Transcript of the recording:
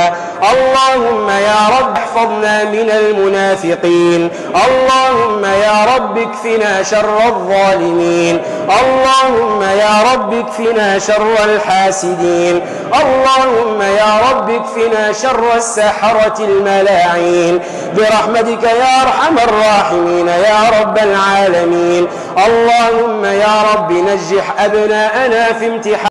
اللهم يا رب احفظنا من المنافقين. اللهم يا رب اكفنا شر الظالمين. اللهم يا رب اكفنا شر الحاسدين. اللهم يا رب اكفنا شر السحرة الملاعين. برحمتك يا أرحم الراحمين يا رب العالمين. اللهم يا رب نجح أبناءنا في امتحان